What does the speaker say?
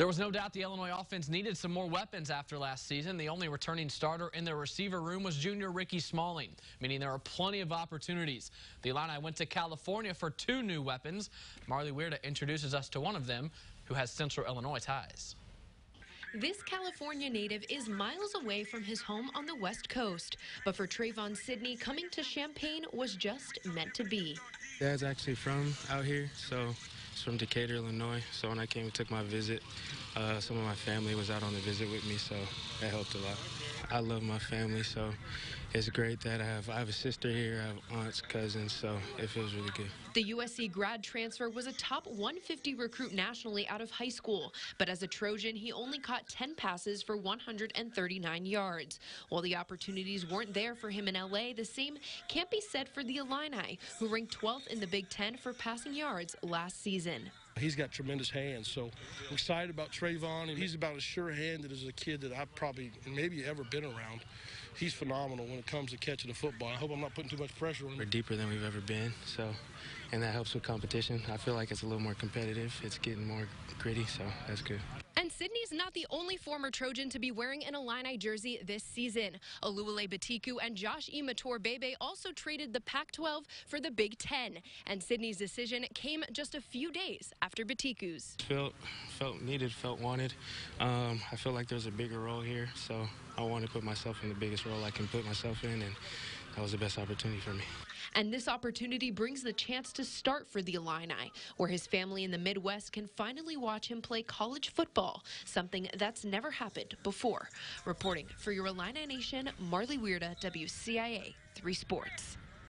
There was no doubt the Illinois offense needed some more weapons after last season. The only returning starter in their receiver room was junior Ricky Smalling, meaning there are plenty of opportunities. The Illini went to California for two new weapons. Marley Weirda introduces us to one of them who has Central Illinois ties. This California native is miles away from his home on the West Coast. But for Trevon Sidney, coming to Champaign was just meant to be. Dad's actually from out here, so he's from Decatur, Illinois. So when I came and took my visit, uh, some of my family was out on the visit with me, so that helped a lot. I love my family, so it's great that I have I have a sister here, I have aunts, cousins, so it feels really good. The USC grad transfer was a top 150 recruit nationally out of high school, but as a Trojan, he only caught 10 passes for 139 yards. While the opportunities weren't there for him in LA, the same can't be said for the Illini, who ranked 12th in the Big Ten for passing yards last season. He's got tremendous hands, so I'm excited about Trevon, and he's about as sure-handed as a kid that I've probably maybe ever been around. He's phenomenal when it comes to catching the football. I hope I'm not putting too much pressure on him. We're deeper than we've ever been, so and that helps with competition. I feel like it's a little more competitive. It's getting more gritty, so that's good. And Sidney's not the only former Trojan to be wearing an Illini jersey this season. Oluwole Betiku and Josh Imatorbhebhe also traded the Pac-12 for the Big Ten. And Sidney's decision came just a few days after Betiku's. Felt felt needed, felt wanted. Um, I feel like there's a bigger role here, so I want to put myself in the biggest role I can put myself in, and that was the best opportunity for me. And this opportunity brings the chance to start for the Illini, where his family in the Midwest can finally watch him play college football, something that's never happened before. Reporting for your Illini Nation, Marley Weirda, WCIA 3 Sports.